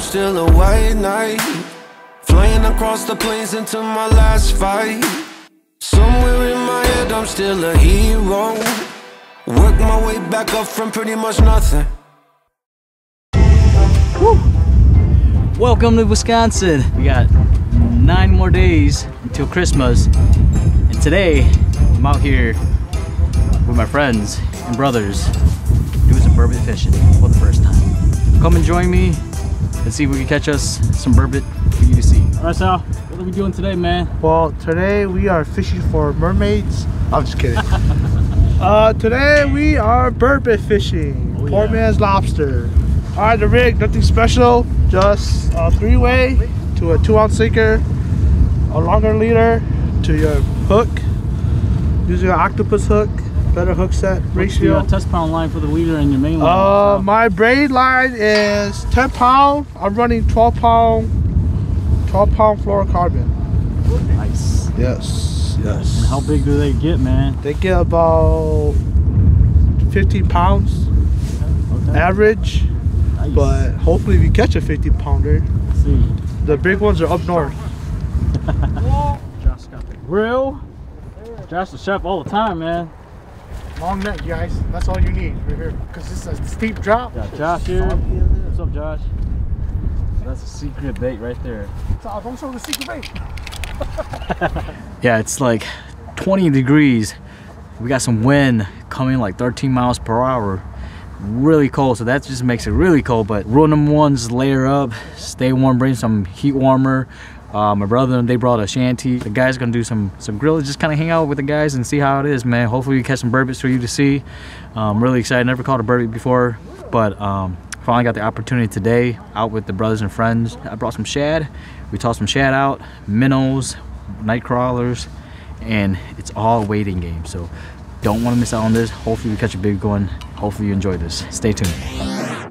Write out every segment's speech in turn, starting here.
Still a white knight. Flying across the plains into my last fight. Somewhere in my head, I'm still a hero. Work my way back up from pretty much nothing. Welcome to Wisconsin. We got nine more days until Christmas. And today, I'm out here with my friends and brothers doing some burbot fishing for the first time. Come and join me and see if we can catch us some burbot for you to see. All right, Sal, what are we doing today, man? Well, today we are fishing for mermaids. I'm just kidding. uh, today we are burbot fishing. Oh, Poor yeah. man's lobster. All right, the rig, nothing special. Just a three-way to a two-ounce sinker, a longer leader to your hook. Using an octopus hook, better hook set What's ratio. the uh, test pound line for the leader and your main line? Uh, my braid line is 10 pound. I'm running 12 pound, 12 pound fluorocarbon. nice. Yes, yes. And how big do they get, man? They get about 15 pounds Okay. average, Nice. but hopefully we catch a 50 pounder. Let's see. The big ones are up north. Josh got the grill. Josh the chef all the time, man. Long neck, guys. That's all you need right here. Because it's a steep drop. Got Josh here. What's up, Josh? That's a secret bait right there. Don't show the secret bait. Yeah, it's like 20 degrees. We got some wind coming like 13 miles per hour. Really cold, so that just makes it really cold. But rule number one is layer up, stay warm, bring some heat warmer. Uh, my brother, and they brought a shanty. The guys gonna do some some grilling, just kind of hang out with the guys and see how it is, man. Hopefully we catch some burbots for you to see. I'm um, really excited. Never caught a burbot before, but um, finally got the opportunity today out with the brothers and friends. I brought some shad. We tossed some shad out, minnows, night crawlers, and it's all a waiting game. So don't want to miss out on this. Hopefully we catch a big one. Hopefully you enjoy this. Stay tuned.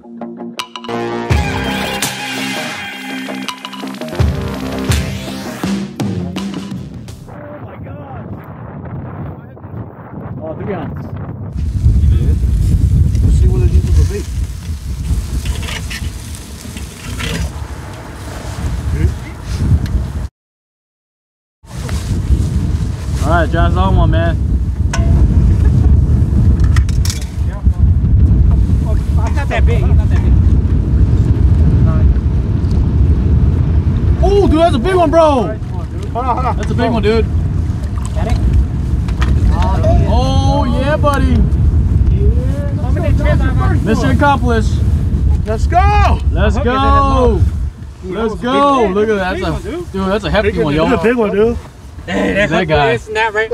Three ounce. Let's see what it is with the bait. All right, John's on one, man. He's not that big. Not that big. Oh, dude, that's a big one, bro. Hold on, hold on. That's a big one, dude. Got it? Oh, yeah, buddy. How many trips I got? Mission accomplished. Let's go! Let's hook is in go. his Let's go. big. Look at that. Big That's one, a, dude. dude, that's a hefty one, y'all. That's a big one, dude. Hey, That that guy. guy. Snap right.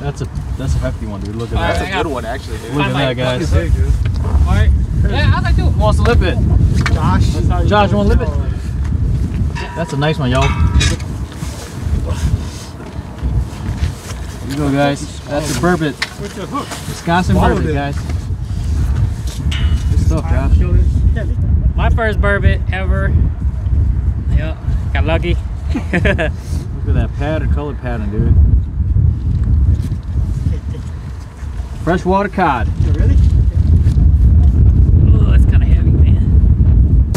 That's a that's a hefty one, dude. Look at That's that. a good one actually. Dude. Look at that, guys. Big, dude. Alright. Yeah, I like to. Who wants to lip it? Josh. Josh, you want to lip it? That's a nice one, yo. Here you go, guys. That's a burbot. With your hook. Wisconsin Swallowed burbot, guys. Good stuff, Josh. My first burbot ever. Yep. Got lucky. Look at that pattern, color pattern, dude. Freshwater cod. Really? Oh, it's kind of heavy, man.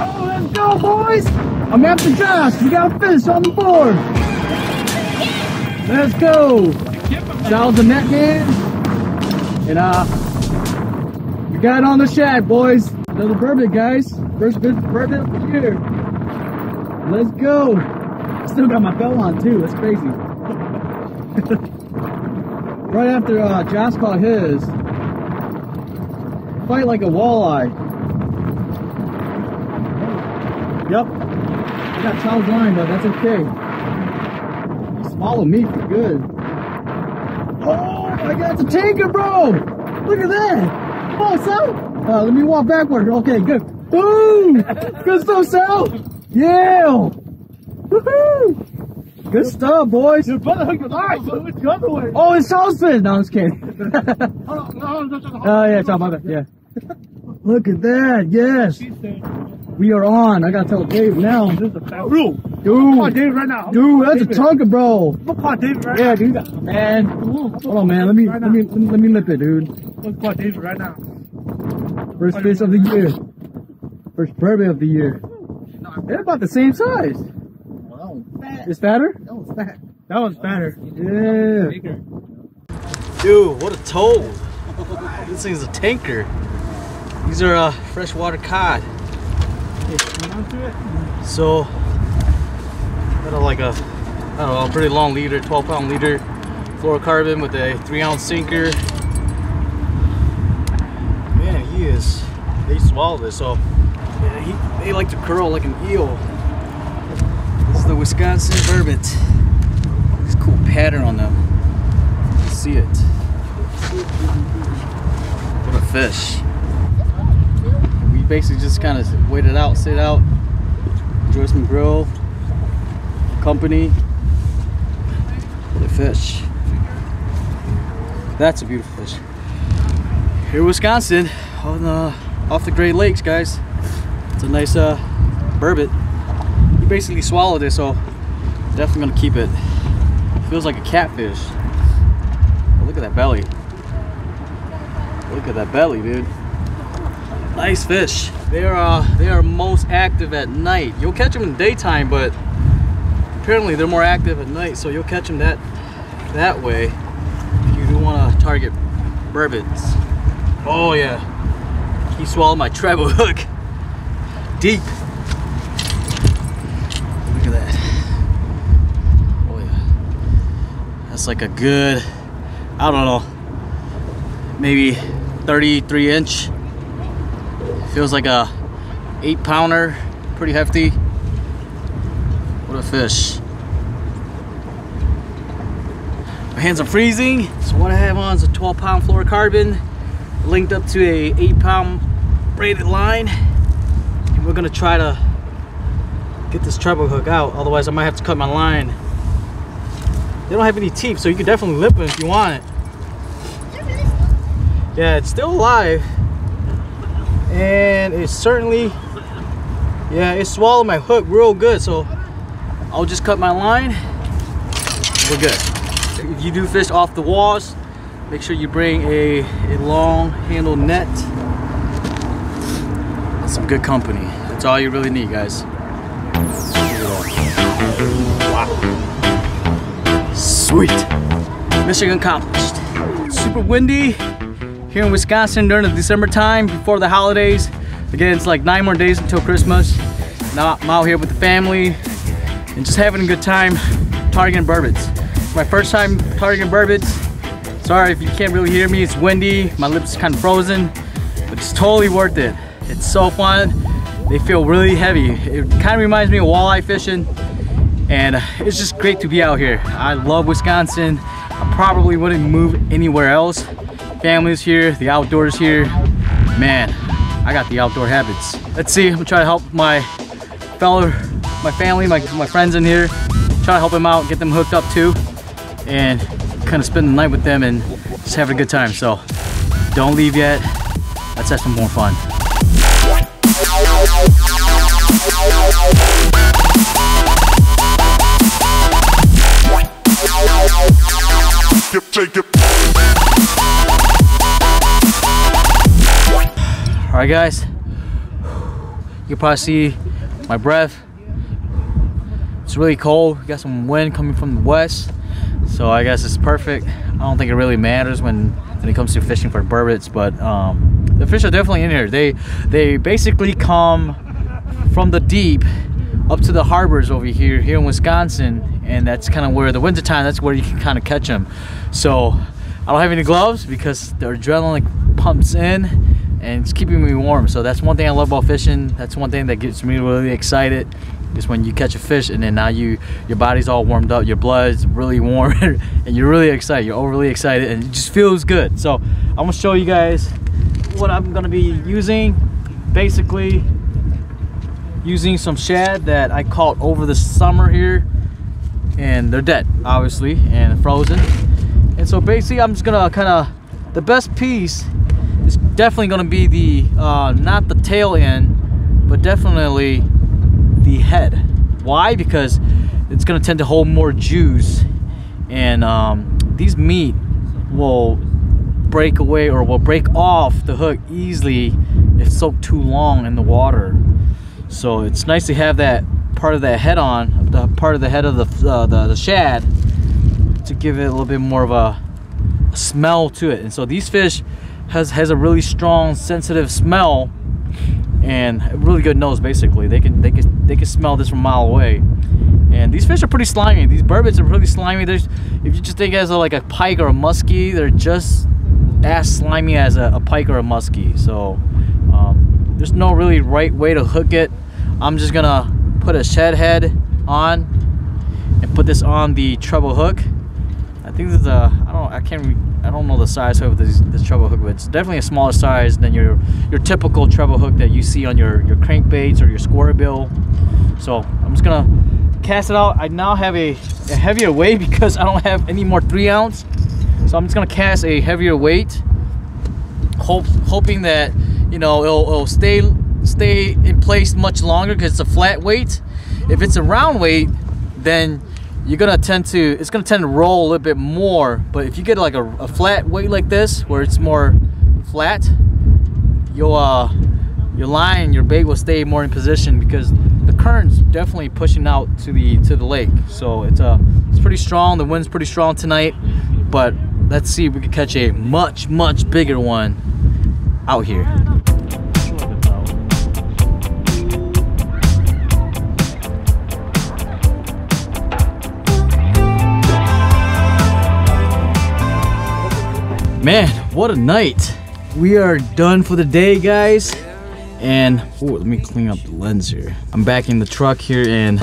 Oh, let's go, boys! I'm after Josh. We got a fish on the board. Let's go. Sal's the net man. And uh, we got on the shack, boys. Another burbot, guys. First good burbot of the year. Let's go. Still got my belt on too. That's crazy. right after uh, Josh caught his, fight like a walleye. Yep. I got Charles line, but that's okay. He swallowed me for good. Oh my god, it's a tanker, bro! Look at that! Come on, Sal! Uh, let me walk backward. Okay, good. Boom! good stuff, Sal! Yeah! Woohoo! Good stuff, boys. Your brother hooked your line, so it's the other way. Oh, it's Charles fin! No, I'm just kidding. Hold on, no, no, no, no. Oh, yeah, Charles, my bad. Yeah. Look at that, yes! We are on. I gotta tell Dave now. This is a foul. Rule. Come on, Dude, right now. dude, that's a David. chunker, bro. Come on, David, right Yeah, now. dude. Man, hold on, man. Let me let me let me, let me lip it, dude. Come on, David, right now. First fish of the year. First burbot of the year. They're about the same size. It's fatter? That one's fatter. Yeah. Dude, what a toad. this thing's a tanker. These are uh, freshwater cod. So, got a, like a, I don't know, a pretty long leader, 12 pound leader, fluorocarbon with a three ounce sinker. Man, he is, they swallow this, so yeah, he, they like to curl like an eel. This is the Wisconsin burbot. This cool pattern on them. See it. What a fish. Basically just kind of wait it out, sit out, enjoy some grill, company. A fish. That's a beautiful fish. Here in Wisconsin, on the, off the Great Lakes, guys. It's a nice uh, burbot. You basically swallowed it, so definitely gonna keep it. Feels like a catfish. Look at that belly. Look at that belly, dude. Nice fish. They are they are most active at night. You'll catch them in the daytime, but apparently they're more active at night. So you'll catch them that that way. If you do want to target burbots. Oh yeah. He swallowed my treble hook. Deep. Look at that. Oh yeah. That's like a good, I don't know, maybe 33 inch. Feels like a eight pounder, pretty hefty. What a fish. My hands are freezing, so what I have on is a 12 pound fluorocarbon linked up to a 8 pound braided line. And we're gonna try to get this treble hook out, otherwise I might have to cut my line. They don't have any teeth, so you can definitely lip them if you want it. Yeah, it's still alive. And it certainly, yeah, it swallowed my hook real good, so I'll just cut my line. We're good. If you do fish off the walls, make sure you bring a, a long handled net. Some good company. That's all you really need, guys. Wow. Sweet. Mission accomplished. Super windy here in Wisconsin during the December time before the holidays. Again, it's like nine more days until Christmas. Now I'm out here with the family and just having a good time targeting burbots. My first time targeting burbots. Sorry if you can't really hear me, it's windy, my lips kind of frozen, but it's totally worth it. It's so fun. They feel really heavy. It kind of reminds me of walleye fishing and uh, it's just great to be out here. I love Wisconsin. I probably wouldn't move anywhere else. Family's here, the outdoors here. Man, I got the outdoor habits. Let's see, I'm gonna try to help my fellow, my family, my, my friends in here. Try to help them out, get them hooked up too. And kind of spend the night with them and just have a good time. So don't leave yet. Let's have some more fun. Take it. Right, guys. You can probably see my breath. It's really cold. We got some wind coming from the west, so I guess it's perfect. I don't think it really matters when when it comes to fishing for burbots, but um, the fish are definitely in here. They they basically come from the deep up to the harbors over here here in Wisconsin, and that's kind of where the winter time. That's where you can kind of catch them. So I don't have any gloves because the adrenaline pumps in and it's keeping me warm. So that's one thing I love about fishing. That's one thing that gets me really excited is when you catch a fish and then now you your body's all warmed up, your blood's really warm, and you're really excited. You're overly excited, and it just feels good. So I'm gonna show you guys what I'm gonna be using. Basically, using some shad that I caught over the summer here, and they're dead, obviously, and frozen. And so basically, I'm just gonna kind of the best piece is definitely gonna be the uh, not the tail end, but definitely the head. Why? Because it's gonna tend to hold more juice, and um, these meat will break away or will break off the hook easily if soaked too long in the water. So it's nice to have that part of that head on, the part of the head of the, uh, the, the shad to give it a little bit more of a smell to it. And so these fish has, has a really strong sensitive smell and a really good nose basically. They can, they can, they can smell this from a mile away. And these fish are pretty slimy. These burbot are really slimy. There's, if you just think as a, like a pike or a muskie, they're just as slimy as a, a pike or a muskie. So um, there's no really right way to hook it. I'm just gonna put a shad head on and put this on the treble hook. I think this is don't, I can't, I don't know the size of this, this treble hook, but it's definitely a smaller size than your your typical treble hook that you see on your your crankbaits or your square bill. So I'm just gonna cast it out. I now have a, a heavier weight because I don't have any more three ounce. So I'm just gonna cast a heavier weight, hope, hoping that you know it'll, it'll stay stay in place much longer because it's a flat weight. If it's a round weight, then you're gonna tend to it's gonna tend to roll a little bit more. But if you get like a, a flat weight like this, where it's more flat, you'll uh your line, your bait will stay more in position because the current's definitely pushing out to the to the lake. So it's uh it's pretty strong. The wind's pretty strong tonight, but let's see if we can catch a much much bigger one out here. Man, what a night. We are done for the day, guys. And let me clean up the lens here. I'm back in the truck here and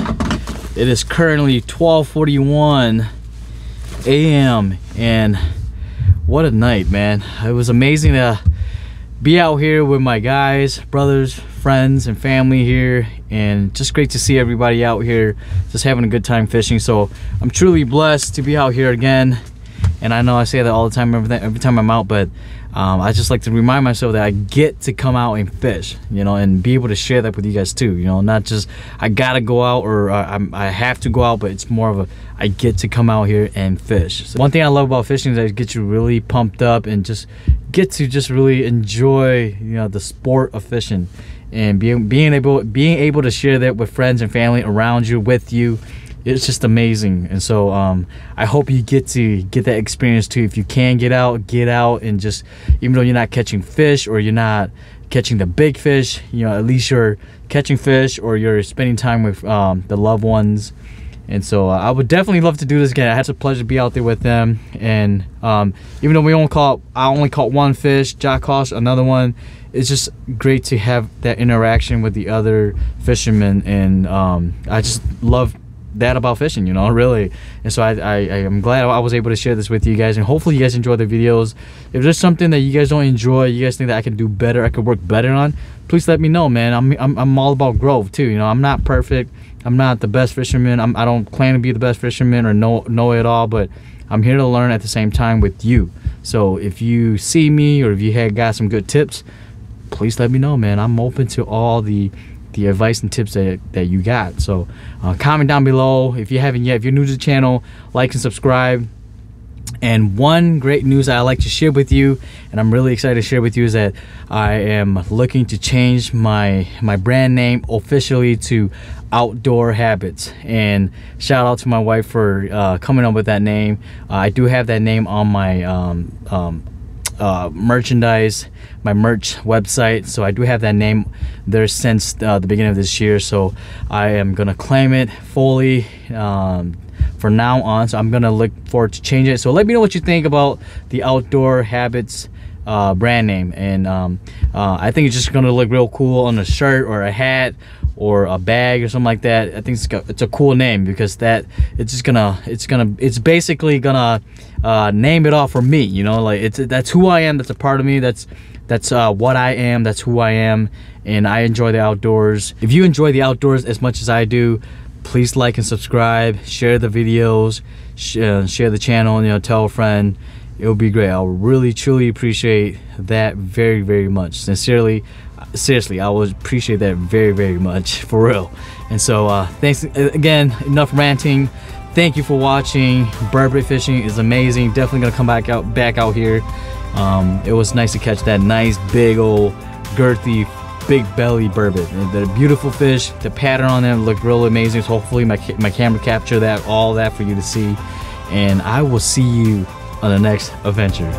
it is currently 12:41 a.m. and what a night, man. It was amazing to be out here with my guys, brothers, friends, and family here, and just great to see everybody out here just having a good time fishing. So I'm truly blessed to be out here again and I know I say that all the time every, time I'm out but um, I just like to remind myself that I get to come out and fish you know and be able to share that with you guys too you know not just I gotta go out or uh, i have to go out but it's more of a I get to come out here and fish. So one thing I love about fishing is that it gets you really pumped up and just get to just really enjoy you know the sport of fishing and being being able being able to share that with friends and family around you with you it's just amazing and so um, i hope you get to get that experience too if you can get out get out and just even though you're not catching fish or you're not catching the big fish you know at least you're catching fish or you're spending time with um, the loved ones and so uh, I would definitely love to do this again. I had the pleasure to be out there with them, and um, even though we only caught, I only caught one fish. Jack caught another one. It's just great to have that interaction with the other fishermen, and um, I just love that about fishing, you know, really. And so I, I, I am glad I was able to share this with you guys, and hopefully you guys enjoy the videos. If there's something that you guys don't enjoy, you guys think that I can do better, I could work better on, please let me know, man. I'm, I'm, I'm all about growth too. You know, I'm not perfect. I'm not the best fisherman. I'm, I don't claim to be the best fisherman or know know it all, but I'm here to learn at the same time with you. So if you see me or if you had got some good tips, please let me know, man. I'm open to all the the advice and tips that, that you got. So uh, comment down below if you haven't yet. If you're new to the channel, like and subscribe. And one great news I like to share with you, and I'm really excited to share with you, is that I am looking to change my my brand name officially to Outdoor Habits. And shout out to my wife for uh, coming up with that name. Uh, I do have that name on my um, um, uh, merchandise, my merch website. So I do have that name there since uh, the beginning of this year. So I am gonna claim it fully um, for now on. So I'm gonna look forward to change it. So let me know what you think about the Outdoor Habits uh, brand name. And um, uh, I think it's just gonna look real cool on a shirt or a hat or a bag or something like that. I think it's, it's a cool name because that it's just gonna it's gonna it's basically gonna uh, name it off for me. You know, like it's that's who I am. That's a part of me. That's that's uh, what I am. That's who I am, and I enjoy the outdoors. If you enjoy the outdoors as much as I do, please like and subscribe. Share the videos. Sh uh, share the channel. You know, tell a friend. It would be great. I'll really truly appreciate that very very much. Sincerely, seriously, I would appreciate that very very much for real. And so uh, thanks uh, again. Enough ranting thank you for watching burbot fishing is amazing definitely gonna come back out back out here um, it was nice to catch that nice big old girthy big belly burbot. They're beautiful fish. The pattern on them looked really amazing. So hopefully my, ca- my camera captured that, all that for you to see. And I will see you on the next adventure.